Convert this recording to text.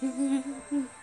嗯嗯嗯嗯